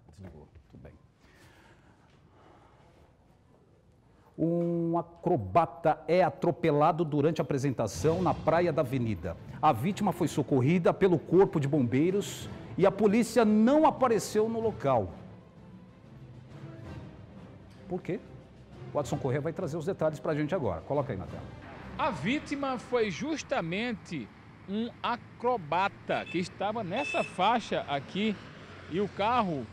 Speaker 1: Desligou. Tudo bem. Um acrobata é atropelado durante a apresentação na praia da Avenida. A vítima foi socorrida pelo corpo de bombeiros e a polícia não apareceu no local. Por quê? O Watson Corrêa vai trazer os detalhes para a gente agora. Coloca aí na tela.
Speaker 3: A vítima foi justamente um acrobata que estava nessa faixa aqui e o carro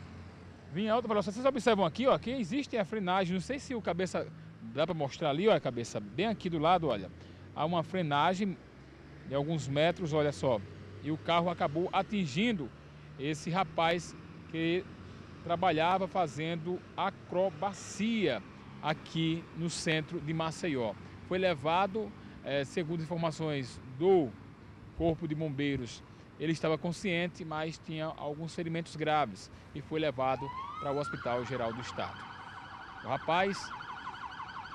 Speaker 3: vinha alta velocidade. Vocês observam aqui, ó, que existe a frenagem. Não sei se o cabeça dá para mostrar ali, ó, a cabeça bem aqui do lado, olha. Há uma frenagem de alguns metros, olha só. E o carro acabou atingindo esse rapaz que trabalhava fazendo acrobacia aqui no centro de Maceió. Foi levado, eh, segundo informações do Corpo de Bombeiros, ele estava consciente, mas tinha alguns ferimentos graves e foi levado para o Hospital Geral do Estado. O rapaz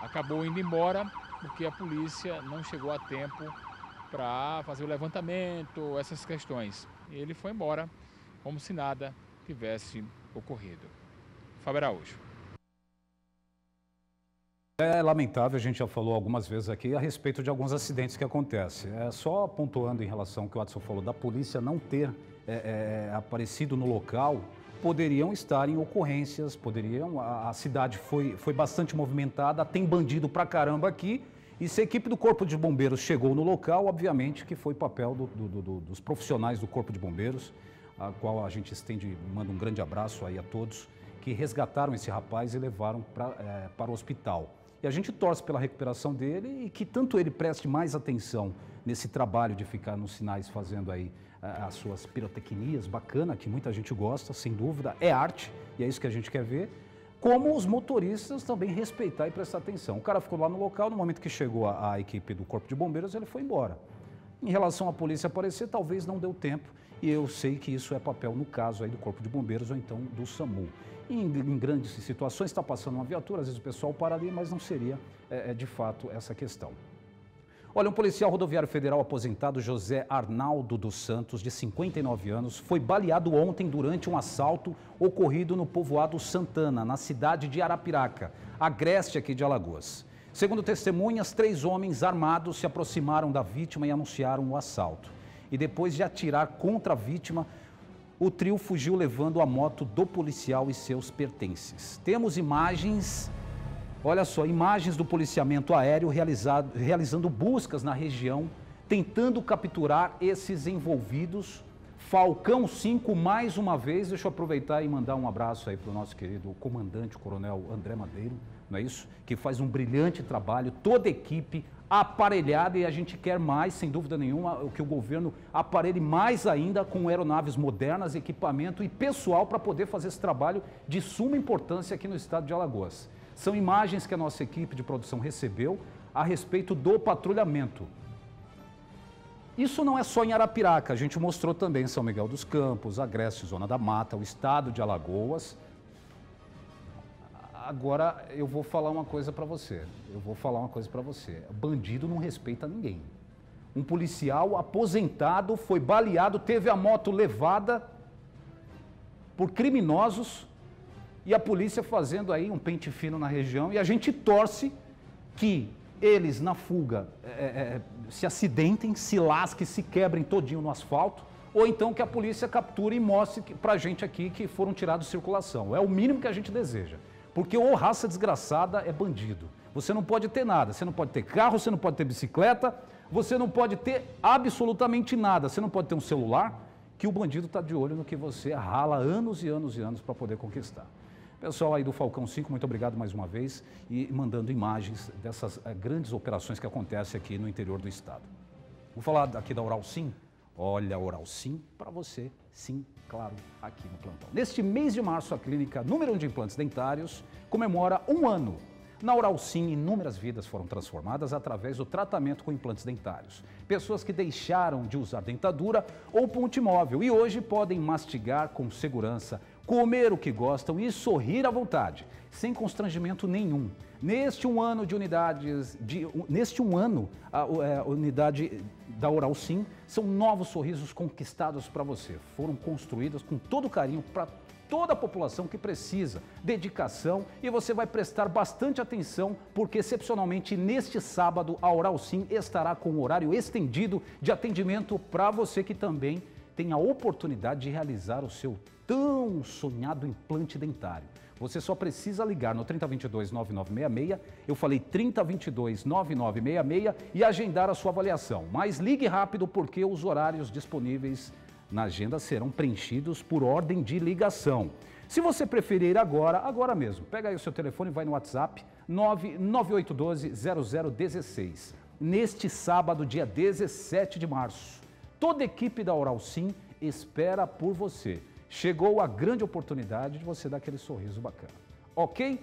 Speaker 3: acabou indo embora porque a polícia não chegou a tempo para fazer o levantamento, essas questões. Ele foi embora como se nada tivesse ocorrido. Fábio Araújo.
Speaker 1: É lamentável, a gente já falou algumas vezes aqui a respeito de alguns acidentes que acontecem. É só pontuando em relação ao que o Watson falou, da polícia não ter é, é, aparecido no local poderiam estar em ocorrências, poderiam. A, a, cidade foi, foi bastante movimentada, tem bandido pra caramba aqui. E se a equipe do Corpo de Bombeiros chegou no local, obviamente que foi papel do, do, do, dos profissionais do Corpo de Bombeiros, a qual a gente estende, manda um grande abraço aí a todos, que resgataram esse rapaz e levaram pra, é, para o hospital. E a gente torce pela recuperação dele e que tanto ele preste mais atenção nesse trabalho de ficar nos sinais fazendo aí as suas pirotecnias, bacana, que muita gente gosta, sem dúvida, é arte, e é isso que a gente quer ver, como os motoristas também respeitar e prestar atenção. O cara ficou lá no local, no momento que chegou a, a equipe do Corpo de Bombeiros, ele foi embora. Em relação à polícia aparecer, talvez não deu tempo, e eu sei que isso é papel, no caso aí do Corpo de Bombeiros ou então do SAMU. Em, em grandes situações, está passando uma viatura, às vezes o pessoal para ali, mas não seria é, é de fato essa questão. Olha, um policial rodoviário federal aposentado, José Arnaldo dos Santos, de 59 anos, foi baleado ontem durante um assalto ocorrido no povoado Santana, na cidade de Arapiraca, agreste aqui de Alagoas. Segundo testemunhas, três homens armados se aproximaram da vítima e anunciaram o assalto. E depois de atirar contra a vítima, o trio fugiu levando a moto do policial e seus pertences. Temos imagens Olha só, imagens do policiamento aéreo realizando buscas na região, tentando capturar esses envolvidos. Falcão 5, mais uma vez, deixa eu aproveitar e mandar um abraço aí para o nosso querido comandante, coronel André Madeiro, não é isso? Que faz um brilhante trabalho, toda a equipe aparelhada e a gente quer mais, sem dúvida nenhuma, que o governo aparelhe mais ainda com aeronaves modernas, equipamento e pessoal para poder fazer esse trabalho de suma importância aqui no estado de Alagoas. São imagens que a nossa equipe de produção recebeu a respeito do patrulhamento. Isso não é só em Arapiraca, a gente mostrou também São Miguel dos Campos, Agreste, Zona da Mata, o estado de Alagoas. Agora eu vou falar uma coisa para você. Eu vou falar uma coisa para você. Bandido não respeita ninguém. Um policial aposentado foi baleado, teve a moto levada por criminosos e a polícia fazendo aí um pente fino na região e a gente torce que eles na fuga é, é, é se acidentem, se lasquem, se quebrem todinho no asfalto, ou então que a polícia capture e mostre para a gente aqui que foram tirados de circulação. É o mínimo que a gente deseja. Porque ou raça desgraçada é bandido. Você não pode ter nada, você não pode ter carro, você não pode ter bicicleta, você não pode ter absolutamente nada. Você não pode ter um celular, que o bandido está de olho no que você rala anos e anos e anos para poder conquistar. Pessoal aí do Falcão 5, muito obrigado mais uma vez e mandando imagens dessas eh, grandes operações que acontecem aqui no interior do estado. Vou falar aqui da Oral Sim. Olha, Oral Sim para você, sim, claro, aqui no plantão. Neste mês de março, a clínica Número 1 de Implantes Dentários comemora um ano. Na Oral Sim, inúmeras vidas foram transformadas através do tratamento com implantes dentários. Pessoas que deixaram de usar dentadura ou ponte móvel e hoje podem mastigar com segurança, comer o que gostam e sorrir à vontade, sem constrangimento nenhum. Neste um ano de unidades, de, neste um ano, a, é, a unidade da Oral Sim são novos sorrisos conquistados para você. Foram construídas com todo carinho para toda a população que precisa, dedicação e você vai prestar bastante atenção porque excepcionalmente neste sábado a Oral Sim estará com um horário estendido de atendimento para você que também tem a oportunidade de realizar o seu tão sonhado implante dentário. Você só precisa ligar no 3022 9966, eu falei 3022 9966 e agendar a sua avaliação. Mas ligue rápido porque os horários disponíveis na agenda serão preenchidos por ordem de ligação. Se você preferir agora, agora mesmo, pega aí o seu telefone e vai no WhatsApp 99812 0016. Neste sábado, dia 17 de março, toda a equipe da Oral Sim espera por você chegou a grande oportunidade de você dar aquele sorriso bacana. Ok?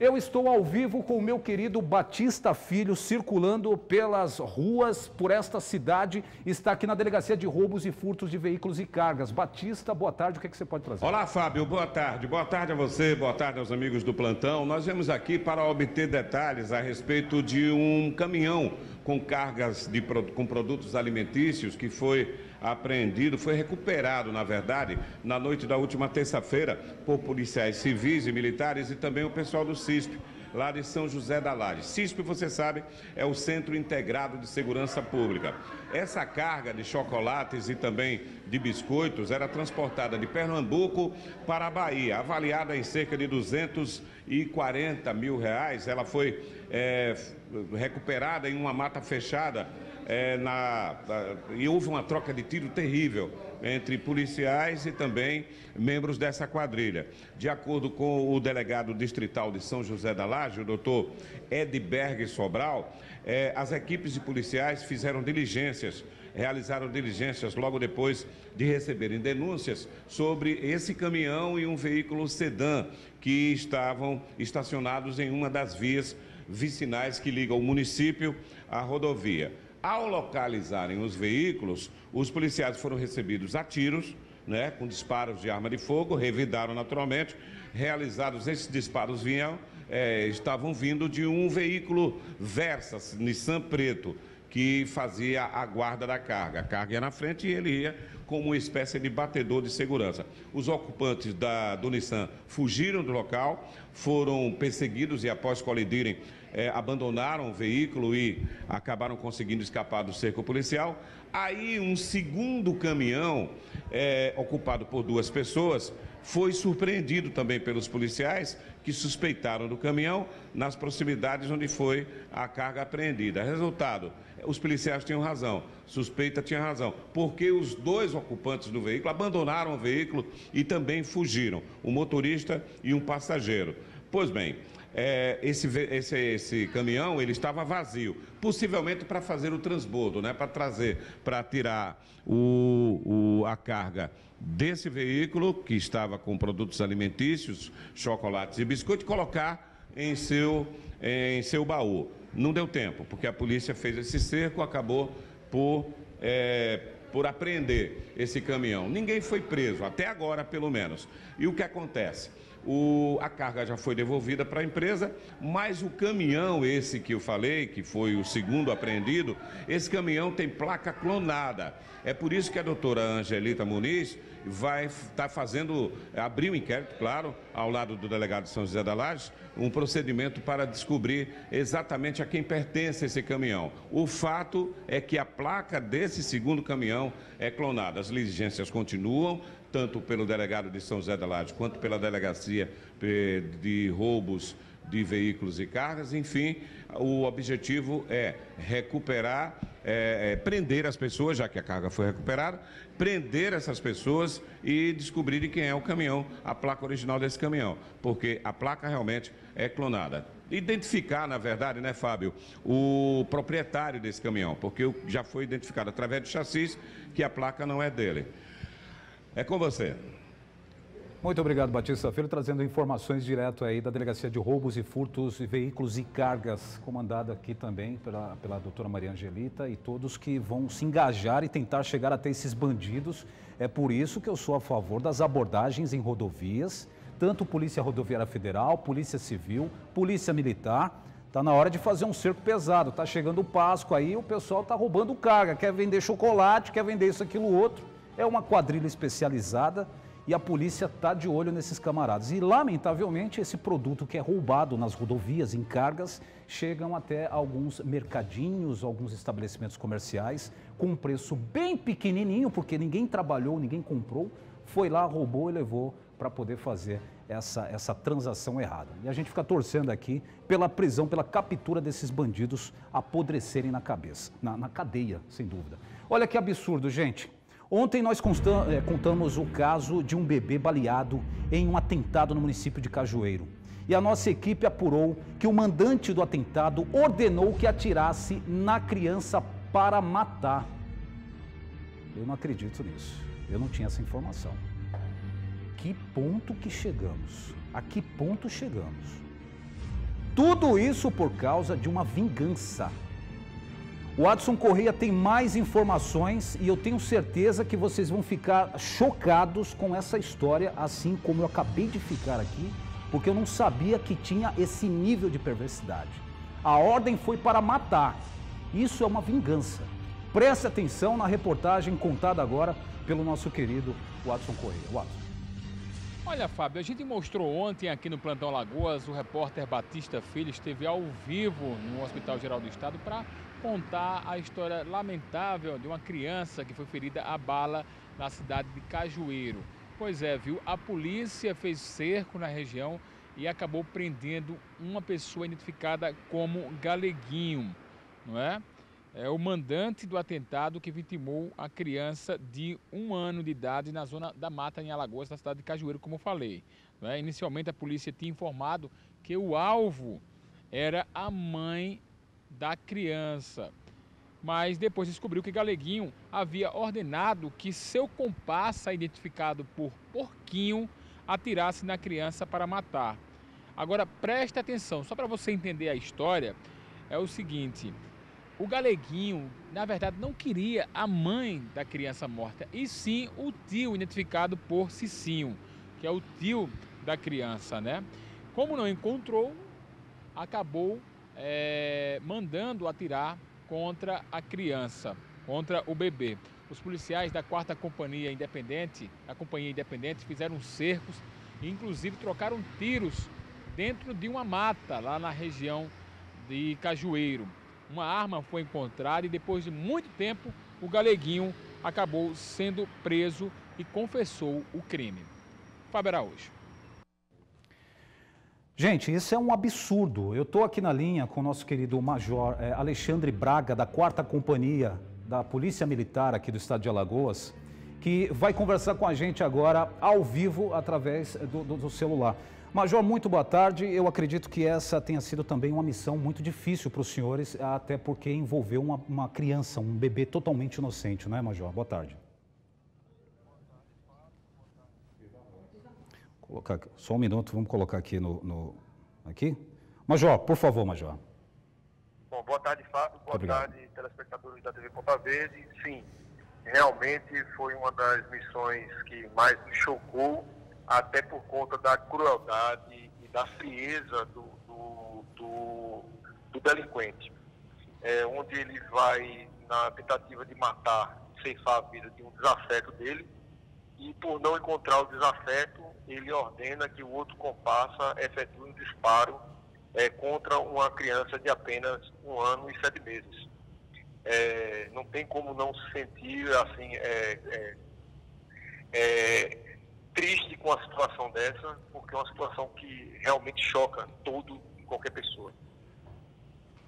Speaker 1: Eu estou ao vivo com o meu querido Batista Filho, circulando pelas ruas por esta cidade. Está aqui na Delegacia de Roubos e Furtos de Veículos e Cargas. Batista, boa tarde. O que, é que você pode trazer?
Speaker 2: Olá, Fábio. Boa tarde. Boa tarde a você, boa tarde aos amigos do plantão. Nós viemos aqui para obter detalhes a respeito de um caminhão com cargas de, com produtos alimentícios que foi apreendido, foi recuperado, na verdade, na noite da última terça-feira, por policiais civis e militares e também o pessoal do CISP. lá de São José da Laje. CISP, você sabe, é o Centro Integrado de Segurança Pública. Essa carga de chocolates e também de biscoitos era transportada de Pernambuco para a Bahia, avaliada em cerca de 240 mil reais. Ela foi é, recuperada em uma mata fechada é, na, e houve uma troca de tiro terrível entre policiais e também membros dessa quadrilha. De acordo com o delegado distrital de São José da Laje, o doutor Edberg Sobral, é, as equipes de policiais fizeram diligências, realizaram diligências logo depois de receberem denúncias sobre esse caminhão e um veículo sedã que estavam estacionados em uma das vias vicinais que ligam o município à rodovia. Ao localizarem os veículos, os policiais foram recebidos a tiros, né, com disparos de arma de fogo, revidaram naturalmente. Realizados esses disparos vinham, é, estavam vindo de um veículo Versa, Nissan preto, que fazia a guarda da carga. A carga ia na frente e ele ia como uma espécie de batedor de segurança. Os ocupantes da, do Nissan fugiram do local, foram perseguidos e após colidirem é, abandonaram o veículo e acabaram conseguindo escapar do cerco policial. Aí um segundo caminhão, é, ocupado por duas pessoas, foi surpreendido também pelos policiais que suspeitaram do caminhão nas proximidades onde foi a carga apreendida. Resultado, os policiais tinham razão, suspeita tinha razão, porque os dois ocupantes do veículo abandonaram o veículo e também fugiram, o motorista e um passageiro. Pois bem, é, esse, esse, esse caminhão ele estava vazio, possivelmente para fazer o transbordo, né, para trazer, para tirar o, o, a carga desse veículo que estava com produtos alimentícios, chocolates e biscoitos, colocar em seu, em seu baú. Não deu tempo, porque a polícia fez esse cerco, acabou por, é, por apreender esse caminhão. Ninguém foi preso, até agora pelo menos. E o que acontece? O, a carga já foi devolvida para a empresa, mas o caminhão, esse que eu falei, que foi o segundo apreendido, esse caminhão tem placa clonada. É por isso que a doutora Angelita Muniz vai estar tá fazendo, abrir um inquérito, claro, ao lado do delegado de São José da Laje, um procedimento para descobrir exatamente a quem pertence esse caminhão. O fato é que a placa desse segundo caminhão é clonada. As diligências continuam, tanto pelo delegado de São José da Laje quanto pela delegacia eh, de roubos de veículos e cargas, enfim, o objetivo é recuperar, é, é, prender as pessoas, já que a carga foi recuperada, prender essas pessoas e descobrir de quem é o caminhão, a placa original desse caminhão, porque a placa realmente é clonada. Identificar, na verdade, né, Fábio, o proprietário desse caminhão, porque já foi identificado através de chassis que a placa não é dele. É com você.
Speaker 1: Muito obrigado, Batista Filho, trazendo informações direto aí da Delegacia de Roubos e Furtos de Veículos e Cargas, comandada aqui também pela, pela doutora Maria Angelita e todos que vão se engajar e tentar chegar até esses bandidos. É por isso que eu sou a favor das abordagens em rodovias, tanto Polícia Rodoviária Federal, Polícia Civil, Polícia Militar. Está na hora de fazer um cerco pesado. Está chegando o Páscoa aí, o pessoal está roubando carga, quer vender chocolate, quer vender isso, aquilo, outro. É uma quadrilha especializada e a polícia está de olho nesses camaradas. E, lamentavelmente, esse produto que é roubado nas rodovias, em cargas, chegam até alguns mercadinhos, alguns estabelecimentos comerciais, com um preço bem pequenininho, porque ninguém trabalhou, ninguém comprou, foi lá, roubou e levou para poder fazer essa, essa transação errada. E a gente fica torcendo aqui pela prisão, pela captura desses bandidos apodrecerem na cabeça, na, na cadeia, sem dúvida. Olha que absurdo, gente. Ontem nós eh, contamos o caso de um bebê baleado em um atentado no município de Cajueiro. E a nossa equipe apurou que o mandante do atentado ordenou que atirasse na criança para matar. Eu não acredito nisso. Eu não tinha essa informação. Que ponto que chegamos? A que ponto chegamos? Tudo isso por causa de uma vingança. O Adson Correia tem mais informações e eu tenho certeza que vocês vão ficar chocados com essa história, assim como eu acabei de ficar aqui, porque eu não sabia que tinha esse nível de perversidade. A ordem foi para matar. Isso é uma vingança. Preste atenção na reportagem contada agora pelo nosso querido Watson Correia. Watson.
Speaker 3: Olha, Fábio, a gente mostrou ontem aqui no Plantão Lagoas, o repórter Batista Filho esteve ao vivo no Hospital Geral do Estado para contar a história lamentável de uma criança que foi ferida a bala na cidade de Cajueiro. Pois é, viu? A polícia fez cerco na região e acabou prendendo uma pessoa identificada como Galeguinho, não é? É o mandante do atentado que vitimou a criança de um ano de idade na zona da Mata, em Alagoas, na cidade de Cajueiro, como falei. É? Inicialmente, a polícia tinha informado que o alvo era a mãe da criança. Mas depois descobriu que Galeguinho havia ordenado que seu comparsa, identificado por Porquinho, atirasse na criança para matar. Agora preste atenção, só para você entender a história, é o seguinte: o Galeguinho, na verdade, não queria a mãe da criança morta, e sim o tio, identificado por Cicinho, que é o tio da criança, né? Como não encontrou, acabou é, mandando atirar contra a criança, contra o bebê. Os policiais da quarta companhia independente, a companhia independente, fizeram cercos e inclusive trocaram tiros dentro de uma mata lá na região de Cajueiro uma arma foi encontrada e depois de muito tempo o galeguinho acabou sendo preso e confessou o crime. Fábio Araújo.
Speaker 1: Gente, isso é um absurdo. Eu estou aqui na linha com o nosso querido Major é, Alexandre Braga, da 4 Companhia da Polícia Militar aqui do estado de Alagoas, que vai conversar com a gente agora ao vivo através do, do, do celular. Major, muito boa tarde. Eu acredito que essa tenha sido também uma missão muito difícil para os senhores, até porque envolveu uma, uma, criança, um bebê totalmente inocente, não é, Major? Boa tarde. Colocar, só um minuto, vamos colocar aqui no, no aqui. Major, por favor, Major.
Speaker 16: Bom, boa tarde, Fábio. Boa tarde, telespectadores da TV Ponta Verde. Sim, realmente foi uma das missões que mais me chocou até por conta da crueldade e da frieza do, do, do, do delinquente. É, onde ele vai na tentativa de matar, ceifar a vida de um desafeto dele, e por não encontrar o desafeto, ele ordena que o outro comparsa efetue um disparo é, contra uma criança de apenas um ano e sete meses. É, não tem como não se sentir assim é, é, é triste com a situação dessa, porque é uma situação que realmente choca todo e qualquer pessoa.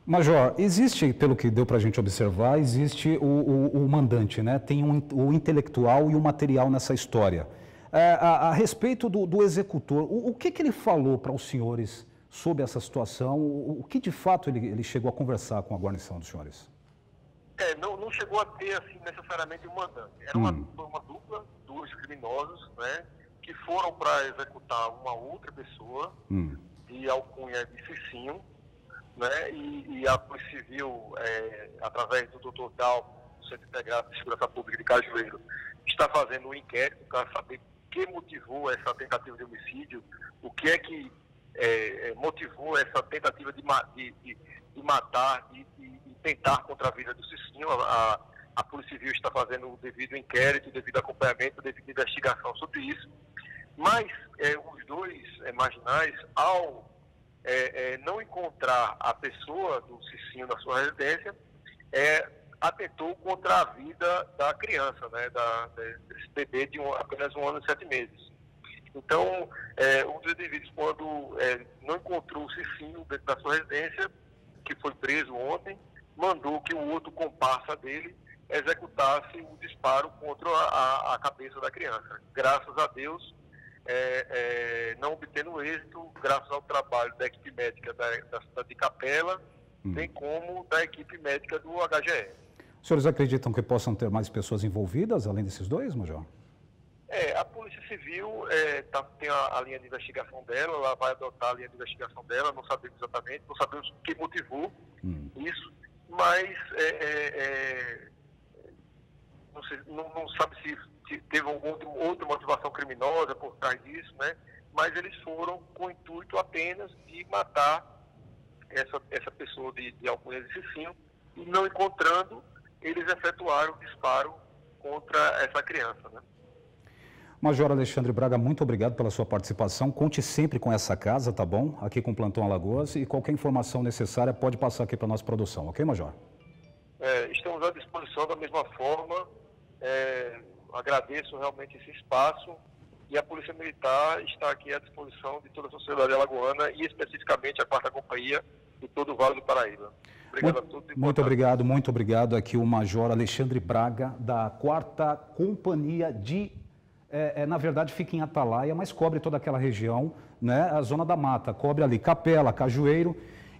Speaker 1: Major, existe, pelo que deu para a gente observar, existe o, o, o mandante, né? Tem um, o intelectual e o material nessa história. É, a, a, respeito do, do executor, o, o, que, que ele falou para os senhores sobre essa situação? O, que de fato ele, ele, chegou a conversar com a guarnição dos senhores?
Speaker 16: É, não, não chegou a ter assim, necessariamente um mandante. Era hum. uma, uma dupla criminosos, né, que foram para executar uma outra pessoa hum. de alcunha de Cicinho, né, e, e a Polícia Civil, é, através do doutor Dal, Centro Integrado de Segurança Pública de Cajueiro, está fazendo um inquérito para saber o que motivou essa tentativa de homicídio, o que é que é, é motivou essa tentativa de, de, de, de matar e tentar contra a vida do Cicinho. A, a Polícia Civil está fazendo o devido inquérito, o devido acompanhamento, a devida investigação sobre isso. Mas é, os dois é, marginais, ao é, é, não encontrar a pessoa do Cicinho na sua residência, é, atentou contra a vida da criança, né, da, desse bebê de um, apenas um ano e sete meses. Então, é, um dos indivíduos, quando não encontrou o Cicinho dentro da sua residência, que foi preso ontem, mandou que o outro comparsa dele executasse o disparo contra a, a cabeça da criança. Graças a Deus, é, é, não obtendo êxito, graças ao trabalho da equipe médica da, da cidade de Capela, hum. bem como da equipe médica do HGE.
Speaker 1: Os senhores acreditam que possam ter mais pessoas envolvidas, além desses dois, Major?
Speaker 16: É, a Polícia Civil é, tá, tem a, a, linha de investigação dela, ela vai adotar a linha de investigação dela, não sabemos exatamente, não sabemos o que motivou hum. isso, mas é, é, é não, se, não, não sabe se, se, teve alguma outra motivação criminosa por trás disso, né? Mas eles foram com o intuito apenas de matar essa, essa pessoa de, de alcunha de Cicinho e não encontrando, eles efetuaram o disparo contra essa criança, né?
Speaker 1: Major Alexandre Braga, muito obrigado pela sua participação. Conte sempre com essa casa, tá bom? Aqui com o Plantão Alagoas e qualquer informação necessária pode passar aqui para a nossa produção, ok, Major?
Speaker 16: É, estamos à disposição da mesma forma. É, agradeço realmente esse espaço e a Polícia Militar está aqui à disposição de toda a sociedade alagoana e especificamente a quarta companhia de todo o Vale do Paraíba.
Speaker 1: Obrigado muito, a todos. Muito obrigado, muito obrigado. Aqui o Major Alexandre Braga, da quarta companhia de é, é, na verdade fica em Atalaia, mas cobre toda aquela região, né? A zona da mata, cobre ali Capela, Cajueiro.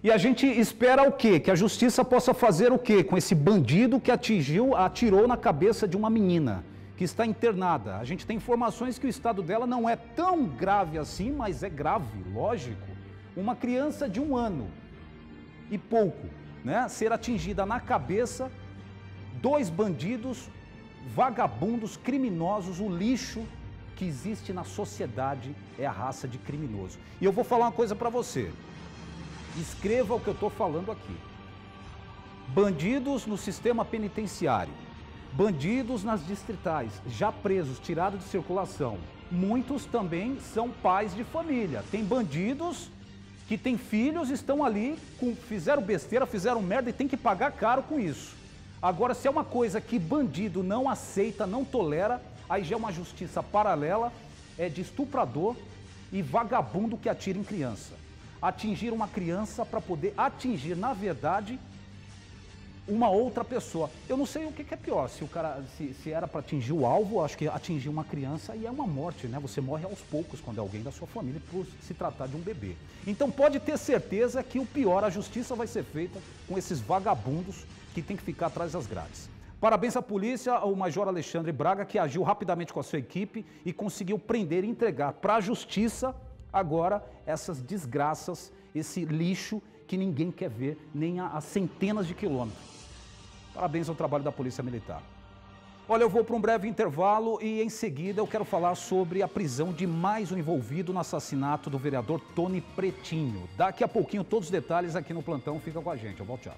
Speaker 1: E a gente espera o quê? Que a justiça possa fazer o quê com esse bandido que atingiu, atirou na cabeça de uma menina que está internada. A gente tem informações que o estado dela não é tão grave assim, mas é grave, lógico. Uma criança de um ano e pouco, né? Ser atingida na cabeça, dois bandidos, vagabundos, criminosos, o lixo que existe na sociedade é a raça de criminoso. E eu vou falar uma coisa para você. Escreva o que eu estou falando aqui. Bandidos no sistema penitenciário, bandidos nas distritais, já presos, tirados de circulação. Muitos também são pais de família. Tem bandidos que têm filhos, estão ali, com, fizeram besteira, fizeram merda e tem que pagar caro com isso. Agora, se é uma coisa que bandido não aceita, não tolera, aí já é uma justiça paralela, é de estuprador e vagabundo que atira em criança. Atingir uma criança para poder atingir, na verdade, uma outra pessoa. Eu não sei o que, que é pior, se o cara se, se era para atingir o alvo, acho que atingir uma criança e é uma morte, né? Você morre aos poucos quando é alguém da sua família por se tratar de um bebê. Então pode ter certeza que o pior, a justiça vai ser feita com esses vagabundos que tem que ficar atrás das grades. Parabéns à polícia, ao Major Alexandre Braga, que agiu rapidamente com a sua equipe e conseguiu prender e entregar para a justiça agora essas desgraças, esse lixo que ninguém quer ver, nem a, a centenas de quilômetros. Parabéns ao trabalho da Polícia Militar. Olha, eu vou para um breve intervalo e em seguida eu quero falar sobre a prisão de mais um envolvido no assassinato do vereador Tony Pretinho. Daqui a pouquinho todos os detalhes aqui no plantão, fica com a gente, eu volto já.